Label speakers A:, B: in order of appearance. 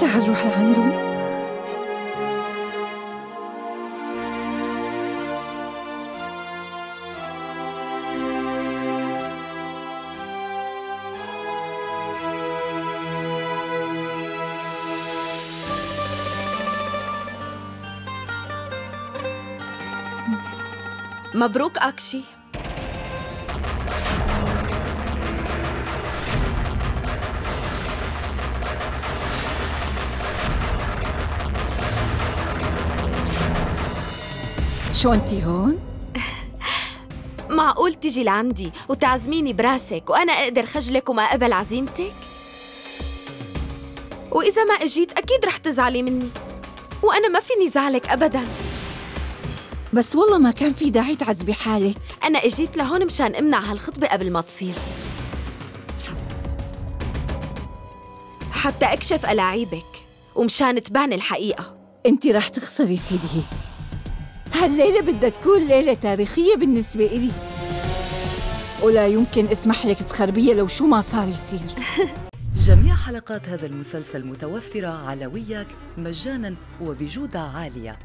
A: تعال روح لعندهم؟
B: مبروك أكشي.
A: شو انتي هون؟
B: معقول تجي لعندي وتعزميني براسك وأنا أقدر خجلك وما أقبل عزيمتك؟ وإذا ما أجيت أكيد رح تزعلي مني. وأنا ما فيني زعلك أبداً.
A: بس والله ما كان في داعي تعذبي حالك.
B: أنا أجيت لهون مشان أمنع هالخطبة قبل ما تصير. حتى أكشف ألاعيبك ومشان تبان الحقيقة.
A: انتي رح تخسري سيدي. هالليلة بدها تكون ليلة تاريخية بالنسبة إلي. ولا يمكن اسمح لك تخربيها لو شو ما صار يصير.
C: جميع حلقات هذا المسلسل متوفرة على وياك مجانا وبجودة عالية.